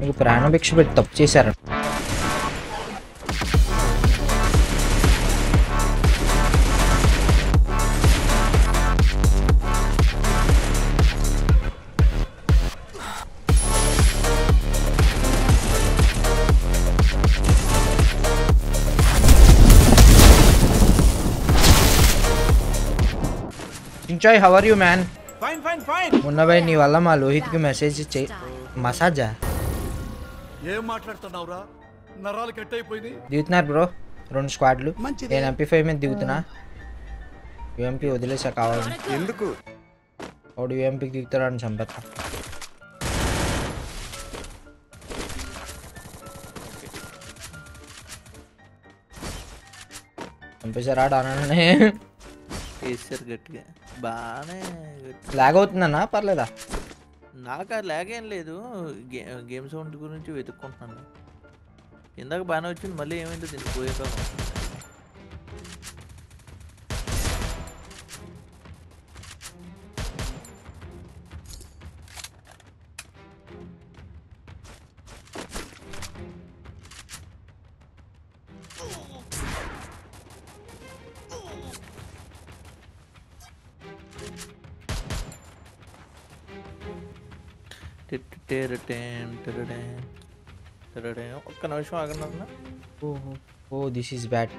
మీకు ప్రాణభిక్ష పెట్టి తప్పు చేశారు. చించాయ్ how are you man fine fine fine ఉన్నవై నీ వల్ల మా లోహిత్కి మెసేజ్ చే మసాజా ఏం మాట్లాడుతున్నావురా? నరాలు కట్ అయిపోయింది దిగుతున్నారు బ్రో రెండు స్క్వాడ్లు. నేను ఎంపీ ఫైవ్ మీద దిగుతున్నా. యూఎంపీ వదిలేసా కావాలి ఎందుకు? వాడు యూఎంపీకి దిగుతాడని చంపేస్తా చంపేశారా డానానే? వేసారు గట్టిగా. బాగానే లాగ్ అవుతుందన్నా? పర్లేదా? నాకు అది లాగేం లేదు. గే గేమ్ సౌండ్ గురించి వెతుక్కుంటున్నాను. ఇందాక బాగానే వచ్చింది మళ్ళీ ఏమైందో దీన్ని పోయాక టెరటేం టెరటేం టెరటేం ఒక్క నిమిషం ఆగండి అన్న ఓహో ఓ దిస్ ఈస్ బ్యాడ్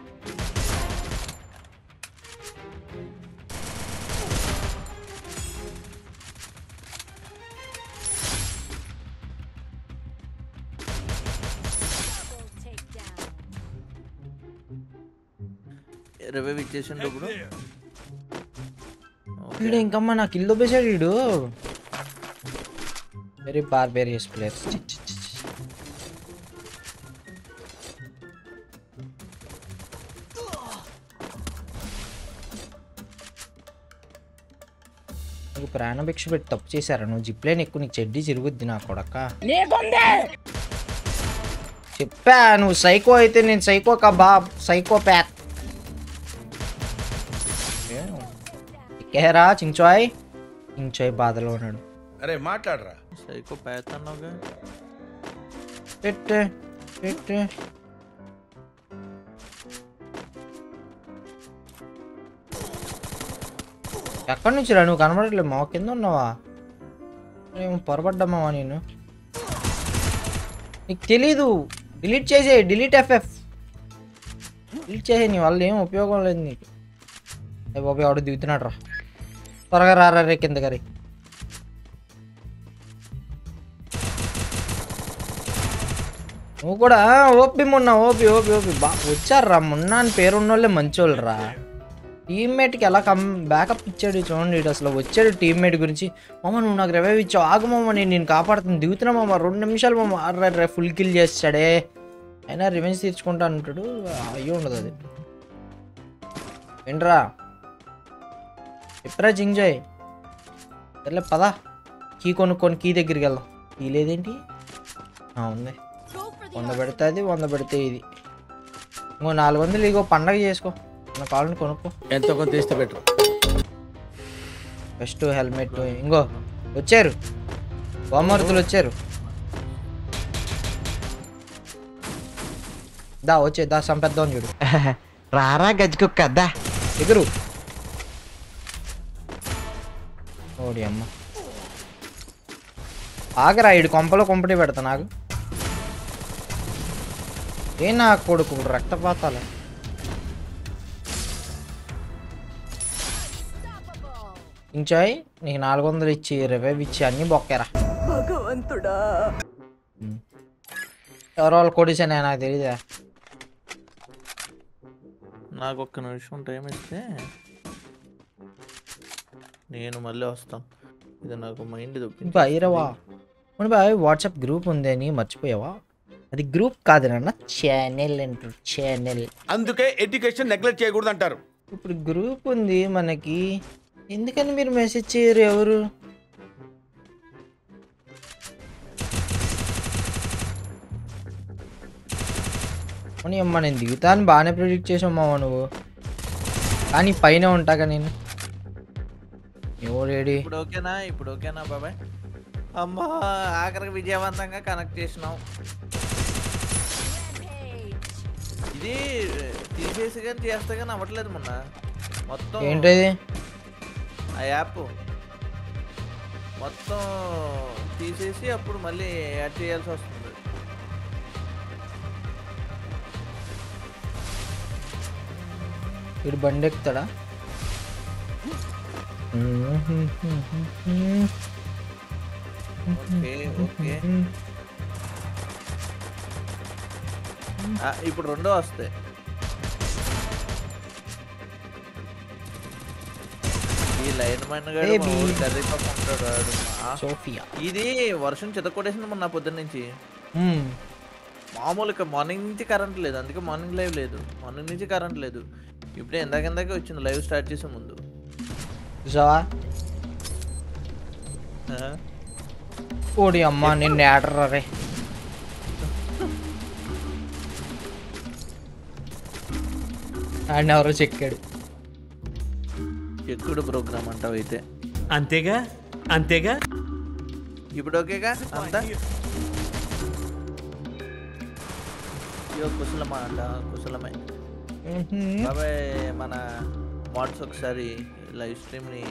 ఇరవై ఇచ్చేసిండు ఇప్పుడు వీడు ఇంకమ్మా నాకు ఇల్లు దొబ్బేశాడు వీడు వెరీ బార్బేరియస్ ప్లేయర్స్ నీకు ప్రాణభిక్ష పెట్టి తప్పు చేశారా నువ్వు జిప్లైన్ ఎక్కువ నీకు చెడ్డీ చిరుగుద్ది నా కొడక చెప్పా నువ్వు సైకో అయితే నేను సైకో కబా సైకో ప్యాత్ కేరా చించాయ్ చించాయ్ బాధలో ఉన్నాడు అరే మాట్లాడరా సైకో పేత అన్నావుగా పెట్టే పెట్టే ఎక్కడి నుంచి రా? నువ్వు కనబడట్లేదు మా కింద ఉన్నావా? ఏమో పొరపడ్డామా నేను? నీకు తెలీదు. డిలీట్ చేసే డిలీట్ ఎఫ్ఎఫ్. డిలీట్ చేసే నీ వల్ల ఏం ఉపయోగం లేదు నీకు. ఏ బాబు ఎవడో దిగుతున్నాడు రా. త్వరగా రారా రే కింద గారి నువ్వు కూడా ఓపి మొన్న ఓపి ఓపి ఓపి. బా వచ్చారా మొన్న అని పేరున్న వాళ్ళే మంచోళ్ళు రా టీమ్మేట్కి ఎలా కమ్ బ్యాకప్ ఇచ్చాడు చూడండి ఇటు అసలు. వచ్చాడు టీమ్మేట్ గురించి. మామ నువ్వు నాకు రివైవ్ ఇచ్చావు. ఆగు మామ నేను నేను కాపాడుతుంది దిగుతున్నా మామ. రెండు నిమిషాలు మామ. అర్రే ఫుల్ కిల్ చేస్తాడే. అయినా రివెంజ్ తీర్చుకుంటా అంటాడు. అయ్యి ఉండదు అది. ఏంట్రా? చెప్పరా జింజాయ్ సర్లే పదా. కీ కొనుక్కొని కీ దగ్గరికి వెళ్దాం. కీ లేదేంటి? ఉంది. వంద పెడితే అది వంద పెడితే ఇది. ఇంకో నాలుగు వందలు ఇగో పండగ చేసుకో. నా కావాలని కొనుక్కో. ఎంతో కొంత తీస్తే పెట్టు. ఫస్ట్ హెల్మెట్ ఇంకో. వచ్చారు. బొమ్మర్తులు వచ్చారు. దా వచ్చే దా సంపెద్దాం చూడు. రారా గజ్జుకుక్క దా. ఎగురు. ఓడి అమ్మ. ఆగరా ఇడు కొంపలో కొంపటి పెడతా నాకు. ఏ నా కొడుకు రక్తపాతాలు? ఇంచాయ్ నీకు నాలుగు వందలు ఇచ్చి రివైవ్ ఇచ్చి అన్ని బొక్కారా. భగవంతుడా. ఎవరో వాళ్ళు కొడిసానే నాకు తెలియదా నాకు ఒక్క నిమిషం టైం ఇస్తే నేను మళ్ళీ వస్తాను ఇది నాకు మైండ్ దొప్పింది అవును బాయ్ వాట్సాప్ గ్రూప్ ఉంది అని మర్చిపోయావా? అది గ్రూప్ కాదు నాన్న ఛానల్ అంటారు ఛానల్. అందుకే ఎడ్యుకేషన్ నెగ్లెక్ట్ చేయకూడదు అంటారు ఇప్పుడు గ్రూప్ ఉంది మనకి ఎందుకని మీరు మెసేజ్ చేయరు ఎవరు? అమ్మా నేను దిగుతాను బాగానే ప్రిడిక్ట్ చేసావు నువ్వు. కానీ పైన ఉంటాగా నేను. ఇప్పుడు ఓకేనా? ఇప్పుడు ఓకేనా బాబాయ్? అమ్మా ఆఖరికి విజయవంతంగా కనెక్ట్ చేసినాం ఇది తీసేసి కానీ చేస్తే కానీ అవ్వట్లేదు మొన్న. మొత్తం ఏంటిది? ఆ యాప్. మొత్తం తీసేసి అప్పుడు మళ్ళీ యాడ్ చేయాల్సి వస్తుంది. వీడు బండి ఎక్కుతాడా? Okay okay. ఇప్పుడు రెండో వస్తాయి ఈ లైన్ మ్యాన్ గారు ఉంటాడు సోఫియా. ఇది వర్షం చితకొట్టేసింది మొన్న పొద్దున్న నుంచి. మ్మ్. మామూలుగా మార్నింగ్ నుంచి కరెంట్ లేదు. అందుకే మార్నింగ్ లైవ్ లేదు. మార్నింగ్ నుంచి కరెంట్ లేదు. ఇప్పుడే ఇందాక ఇందాకే వచ్చింది. లైవ్ స్టార్ట్ చేసే ముందు. చూసావా? ఓడి అమ్మ నిన్ను ఏడరా రే. ఆయన ఎవరో చెక్కాడు. ఎక్కుడు ప్రోగ్రామ్ అంటావు అయితే. అంతేగా? అంతేగా? ఇప్పుడు ఓకేగా? అంతా? కుశలమా అంట కుశలమే. బాబాయ్ మన మాడ్స్ ఒకసారి లైవ్ స్ట్రీమ్ని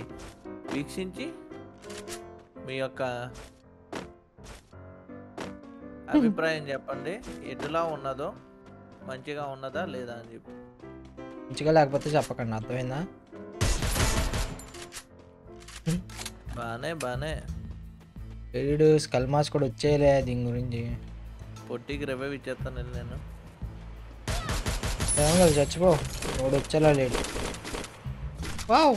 వీక్షించి మీ యొక్క అభిప్రాయం చెప్పండి. ఎటులా ఉన్నదో మంచిగా ఉన్నదా లేదా అని చెప్పి. మంచిగా లేకపోతే చెప్పకండి అర్థమైందా? బాగానే బాగానే వీడు స్కల్ మాస్ కూడా వచ్చేయలే దీని గురించి. పొట్టికి రివైవ్ ఇచ్చేస్తాను నేను. ఏమో కదా చచ్చిపో. వాడు వచ్చేలా లేడు. వావ్!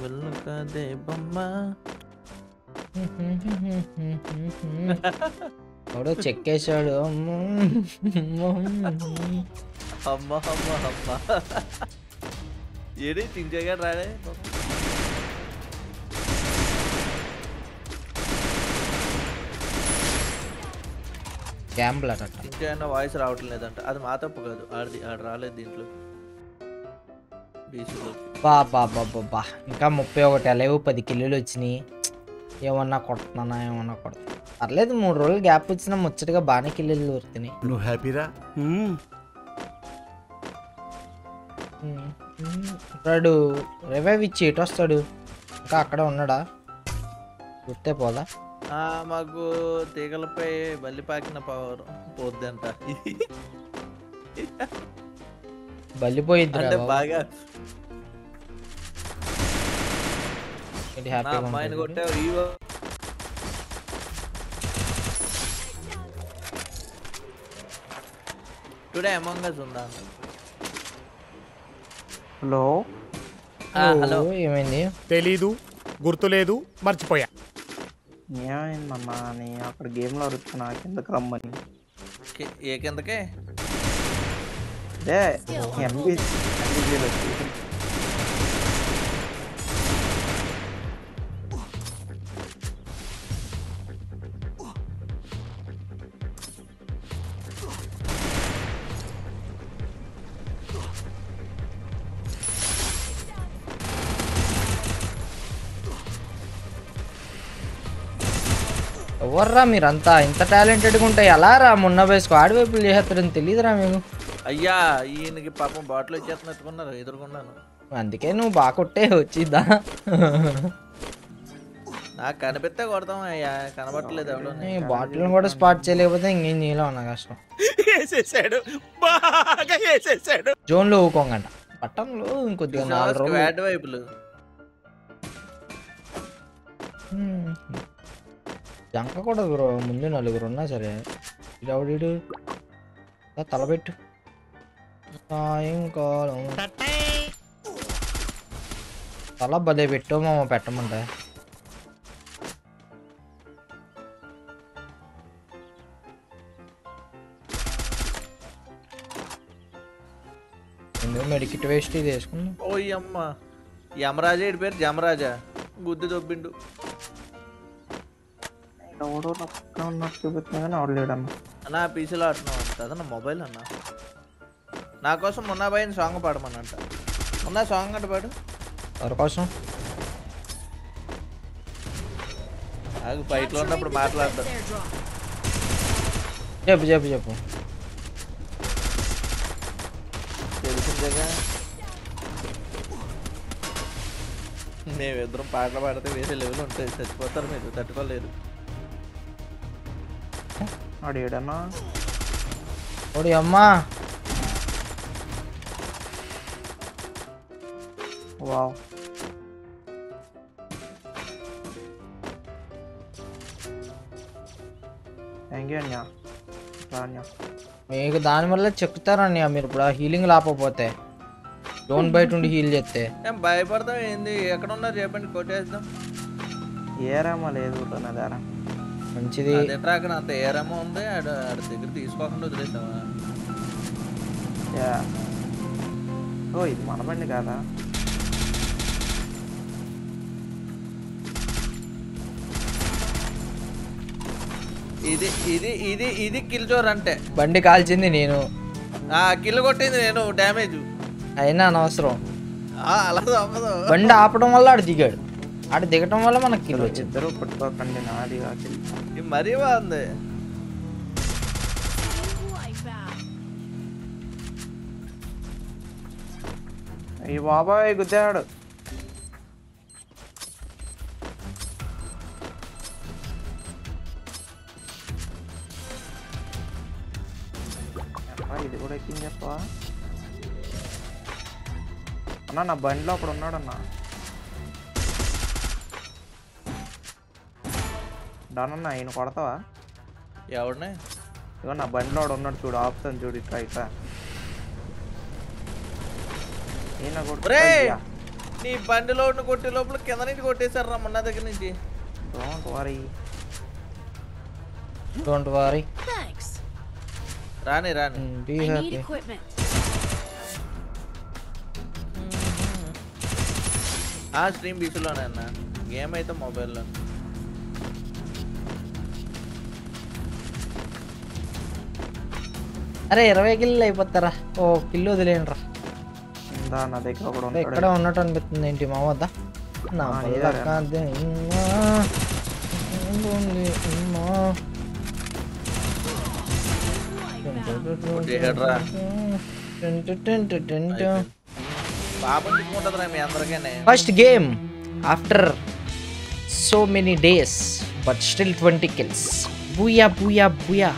వెళ్ళకదే బొమ్మ. ఎవడో చెక్కేశాడు. అమ్మో. అమ్మ అమ్మ. ఏడి తించేగా రాడే గ్యాంబ్లర్ వాయిస్ రావటం లేదంట. అది మా తప్పు కాదు. ఆడిది ఆడు రాలేదు దీంట్లో. బా బా బా బా ఇంకా ముప్పై ఒకటి అలేవు పది కిలోలు వచ్చినాయి. ఏమన్నా కొడుతున్నానా ఏమన్నా కొడుతున్నా పర్లేదు మూడు రోజులు గ్యాప్ వచ్చినా ముచ్చటగా బాగానే కిల్లులు దొరుకుతున్నాయి నువ్వు హ్యాపీరా? వాడు రివైవ్ ఇచ్చి ఎటు వస్తాడు? ఇంకా అక్కడ ఉన్నాడా? గుర్తే పోదా? ఆ, మాకు తీగలపై బల్లి పాకిన పవర్ పోద్దంట. బలిపోయిద్ది అంటే బాగా నా హ్యాపీగా అమ్మాయిని ఉంటుంది. కొట్టావు ఈవో టుడే అమంగ్ అస్ ఉందా? హలో ఆ, హలో. ఏమైంది? తెలీదు గుర్తులేదు మర్చిపోయా. ఏమైందమ్మా? నీ అక్కడ గేమ్లో అరుస్తున్నా కిందకి రమ్మని. ఏ కిందకే? అదే ఎంబీ ఎంబీజీలో ఎవర్రా మీరంతా? ఇంత టాలెంటెడ్గా ఉంటే ఎలా రా? మొన్న పోయి స్క్వాడ్ వైపులు చేస్తారని తెలియదురా మీకు. అయ్యా ఈయనకి పాపం బాటిల్ వచ్చేస్తున్నట్టుకున్నారు ఎదుర్కొన్నాను అందుకే నువ్వు బాగా కొట్టే వచ్చిద్దా? నాకు కనిపిస్తే కొడతాం అయ్యా కనబట్టలేదు ఎవడో ఈ బాటిల్ని కూడా స్పాట్ చేయలేకపోతే ఇంకేం చేయలేం అన్న కష్టం. వేసేసాడు బాగా వేసేసాడు. జోన్లో ఊకోంగంట. పట్టంలో ఇంకొద్దిగా నాలుగు రోజులు. వైపులు. జంక కూడా బ్రో ముందు నలుగురు ఉన్నా సరే. ఇడవుడు తలబెట్టు సాయంకాలం. తల భలే పెట్టు మామ పెట్టమంటే. ఎందుకు మెడికిట్ వేస్ట్ ఇది వేసుకున్నా ఓయ్ అమ్మ. యమరాజా ఇడి పేరు జమరాజా. గుద్ది దొబ్బిండు. ఎవడో నా పక్కన ఉన్నట్టు చూపిస్తున్నా కానీ ఎవడు లేడమ్మా అన్న పీసీలో ఆడుతున్నావు కదా నా మొబైల్ అన్న. నా కోసం మున్నాబాయిని సాంగ్ పాడమనంట. మున్నా సాంగ్ అంటే పాడు. ఎవరి కోసం? నాకు బయటలో ఉన్నప్పుడు మాట్లాడతాను చెప్పు చెప్పు చెప్పు. తెలిసిందేగా? మేమిద్దరం పాటలు పాడితే వేరే లెవెల్ ఉంటుంది చచ్చిపోతారు మీరు. తట్టుకోలేరు. ఏడన్నా ఓడి అమ్మా వావ్ థ్యాంక్ యూ అన్యా మీకు దాని వల్ల చెక్కుతారని మీరు ఇప్పుడు హీలింగ్ లాపకపోతే డోన్ బయట ఉండి హీల్ చేస్తే ఏం భయపడతాం ఏంది ఎక్కడ ఉన్నారు చెప్పండి కొట్టేద్దాం ఏరామా లేదు నా దగ్గర మంచిది. అదే ట్రాక్ అంత ఏరేమో ఉంది ఆడ దగ్గర తీసుకోకుండా వదిలేసావా యా. ఓ ఇది మన బండి కాదా? ఇది ఇది ఇది ఇది కిల్ జోర్ అంటే. బండి కాల్చింది నేను. ఆ కిల్ కొట్టింది నేను డ్యామేజ్. అయినా అనవసరం. అలా బండి ఆపడం వల్ల ఆడు దిగాడు. ఆడు దిగటం వల్ల మనకి కిల్ వచ్చింది. ఇద్దరు పట్టుకోకండి నాది కాకి ఇది మరీ బాగుంది. ఈ బాబాయ్ గుద్దాడు. ఇది కూడా ఎక్కింది చెప్పవా అన్న నా బండిలో అప్పుడు ఉన్నాడు డన్ ఈయన కొడతావా? ఎవడిని ఇగో నా బండిలో వాడు ఉన్నాడు చూడు ఆప్షన్ చూడు ఇట్లా ఇట్లా. ఈయన ఒరే కొడుకు నీ బండిలో ఉన్న కొట్టే లోపల కింద నుంచి కొట్టేశారు రా మొన్న దగ్గర నుంచి. Don't worry don't worry Thanks. రాని రాని. Be I need happy equipment. ఆ స్ట్రీమ్ బీచ్లోనే అన్న. గేమ్ అయితే మొబైల్లో. అరే ఇరవై కిల్లు అయిపోతారా ఓ కిల్లు వదిలేయండి రా ఇందా నా దగ్గర కూడా అరే, ఉంటాడు ఇక్కడే ఉన్నట్టు అనిపిస్తుంది ఏంటి మా వద్ద నా ఆ, వల్ల ఇదేరా. కాదే అమ్మా. ఏంటోంది అమ్మా. కొట్టేసాడురా. Tent tent tent. పాపం తిప్పుకుంటుందిరా మీ అందరికీ first game after so many days but still twenty kills booyah booyah booyah